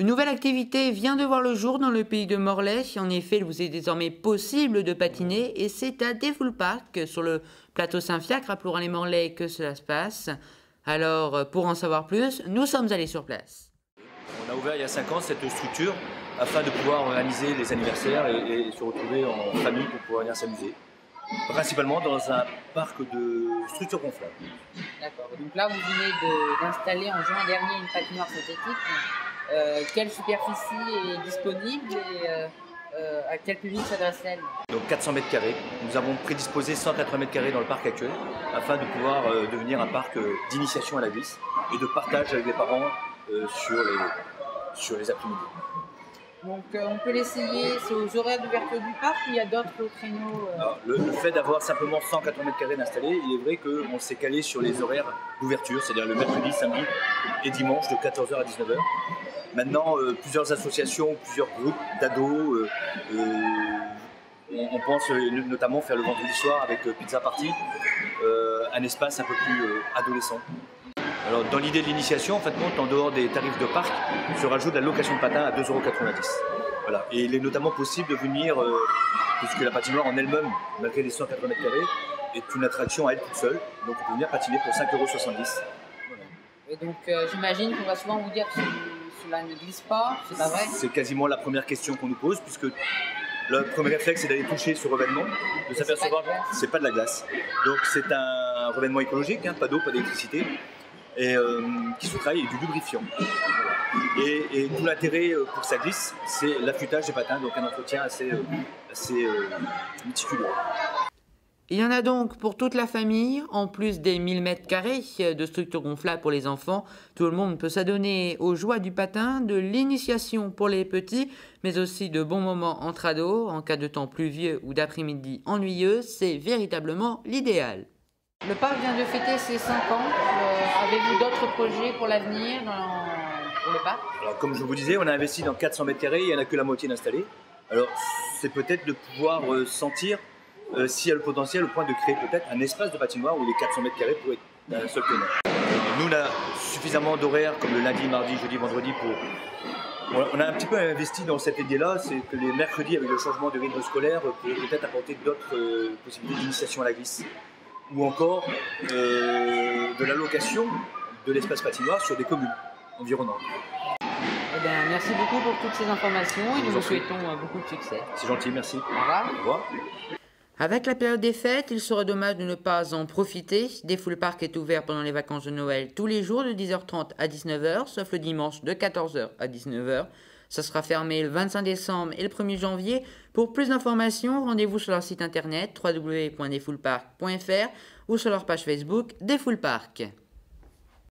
Une nouvelle activité vient de voir le jour dans le pays de Morlaix. En effet, il vous est désormais possible de patiner et c'est à Défoule Park, sur le plateau Saint-Fiacre, rappelons les Morlaix que cela se passe. Alors, pour en savoir plus, nous sommes allés sur place. On a ouvert il y a 5 ans cette structure afin de pouvoir organiser les anniversaires et, se retrouver en famille pour pouvoir venir s'amuser. Principalement dans un parc de structures gonflables. D'accord. Donc là, vous venez d'installer en juin dernier une patinoire synthétique euh, quelle superficie est disponible et euh, euh, à quel public s'adresse-t-elle Donc 400 mètres carrés. Nous avons prédisposé 180 mètres carrés dans le parc actuel afin de pouvoir devenir un parc d'initiation à la glisse et de partage avec les parents sur les, sur les après-midi. Donc on peut l'essayer, c'est aux horaires d'ouverture du parc ou il y a d'autres créneaux le, le, fait d'avoir simplement 180 mètres carrés d'installer, il est vrai qu'on s'est calé sur les horaires d'ouverture, c'est-à-dire le mercredi, samedi et dimanche de 14h à 19h. Maintenant, euh, plusieurs associations, plusieurs groupes d'ados, euh, euh, on, pense notamment faire le vendredi soir avec Pizza Party, un espace un peu plus adolescent. Alors, dans l'idée de l'initiation, en fait, en dehors des tarifs de parc, se rajoute la location de patins à 2,90€. Voilà. Et il est notamment possible de venir, puisque la patinoire en elle-même, malgré les 180 mètres carrés, est une attraction à elle toute seule. Donc on peut venir patiner pour 5,70€. Et donc j'imagine qu'on va souvent vous dire que cela ne glisse pas, c'est pas vrai? C'est quasiment la première question qu'on nous pose, puisque le premier réflexe c'est d'aller toucher ce revêtement, de s'apercevoir que c'est pas de la glace. Donc c'est un revêtement écologique, hein, pas d'eau, pas d'électricité, et euh, qui avec du lubrifiant. Et, tout l'intérêt euh, pour que ça glisse, c'est l'affûtage des patins, donc un entretien assez, euh, assez méticuleux. Il y en a donc pour toute la famille, en plus des 1000 mètres carrés de structure gonflable pour les enfants. Tout le monde peut s'adonner aux joies du patin, de l'initiation pour les petits, mais aussi de bons moments entre ados, en cas de temps pluvieux ou d'après-midi ennuyeux, c'est véritablement l'idéal. Le parc vient de fêter ses 5 ans. Euh, avez-vous d'autres projets pour l'avenir pour le parc? Alors, comme je vous disais, on a investi dans 400 mètres carrés, il n'y en a que la moitié d'installés. Alors, c'est peut-être de pouvoir euh, sentir euh, s'il y a le potentiel au point de créer peut-être un espace de patinoire où les 400 mètres carrés pourraient être un seul tenant. Nous, on a suffisamment d'horaires comme le lundi, mardi, jeudi, vendredi pour. On a un petit peu investi dans cette idée-là, c'est que les mercredis, avec le changement de rythme scolaire, pourraient peut-être apporter d'autres possibilités d'initiation à la glisse. Ou encore euh, de l'allocation de l'espace patinoire sur des communes environnantes. Eh bien, merci beaucoup pour toutes ces informations et nous vous souhaitons beaucoup de succès. C'est gentil, merci. Au revoir. Au revoir. Avec la période des fêtes, il serait dommage de ne pas en profiter. Défoule Park est ouvert pendant les vacances de Noël tous les jours de 10h30 à 19h, sauf le dimanche de 14h à 19h. Ça sera fermé le 25 décembre et le 1er janvier. Pour plus d'informations, rendez-vous sur leur site internet www.defoulepark.fr ou sur leur page Facebook Park.